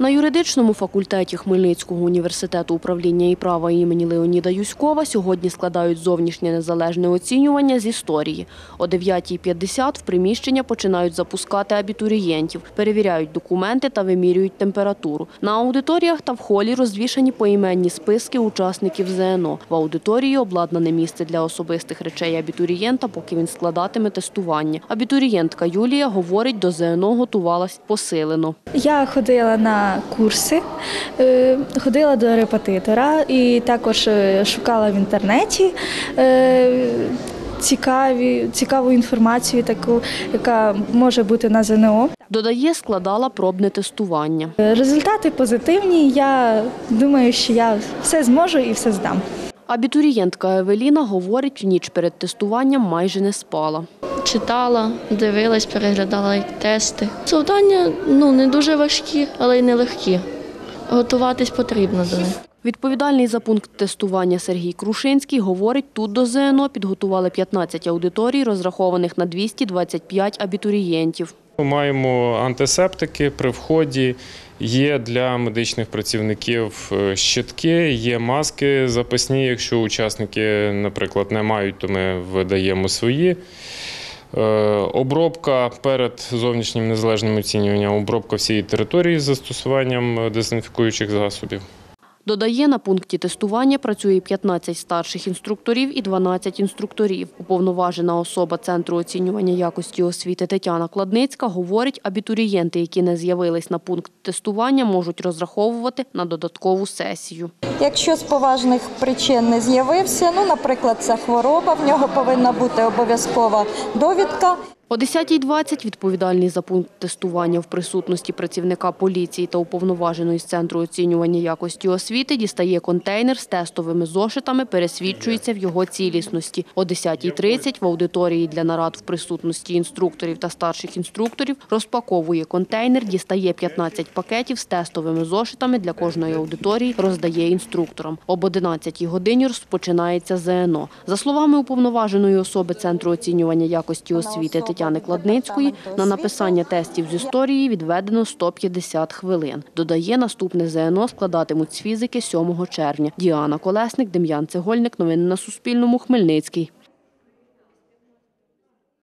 На юридичному факультеті Хмельницького університету управління і права імені Леоніда Юськова сьогодні складають зовнішнє незалежне оцінювання з історії. О 9.50 в приміщення починають запускати абітурієнтів, перевіряють документи та вимірюють температуру. На аудиторіях та в холі розвішані поіменні списки учасників ЗНО. В аудиторії обладнане місце для особистих речей абітурієнта, поки він складатиме тестування. Абітурієнтка Юлія говорить, до ЗНО готувалась посилено. Я ходила на курси, е, ходила до репетитора і також е, шукала в інтернеті е, цікаві, цікаву інформацію, таку, яка може бути на ЗНО. Додає, складала пробне тестування. Результати позитивні. Я думаю, що я все зможу і все здам. Абітурієнтка Евеліна говорить, ніч перед тестуванням майже не спала. Читала, дивилась, переглядала тести. Завдання ну, не дуже важкі, але й нелегкі. Готуватись потрібно до них. Відповідальний за пункт тестування Сергій Крушинський говорить, тут до ЗНО підготували 15 аудиторій, розрахованих на 225 абітурієнтів. Ми маємо антисептики при вході. Є для медичних працівників е, щитки, є маски запасні. Якщо учасники, наприклад, не мають, то ми видаємо свої. Е, Обробка перед зовнішнім незалежним оцінюванням, обробка всієї території з застосуванням е, дезінфікуючих засобів. Додає, на пункті тестування працює 15 старших інструкторів і 12 інструкторів. Уповноважена особа Центру оцінювання якості освіти Тетяна Кладницька говорить, абітурієнти, які не з'явились на пункт тестування, можуть розраховувати на додаткову сесію. Якщо з поважних причин не з'явився, ну, наприклад, це хвороба, в нього повинна бути обов'язкова довідка. О 10.20 відповідальний за пункт тестування в присутності працівника поліції та уповноваженої з центру оцінювання якості освіти дістає контейнер з тестовими зошитами, пересвідчується в його цілісності. О 10.30 в аудиторії для нарад в присутності інструкторів та старших інструкторів розпаковує контейнер, дістає 15 пакетів з тестовими зошитами для кожної аудиторії, роздає інструкторам. Об 11 годині розпочинається ЗНО. За словами уповноваженої особи Центру оцінювання якості освіти Тетяни Кладницької, на написання тестів з історії відведено 150 хвилин. Додає, наступне ЗНО складатимуть з фізики 7 червня. Діана Колесник, Дем'ян Цегольник. Новини на Суспільному. Хмельницький.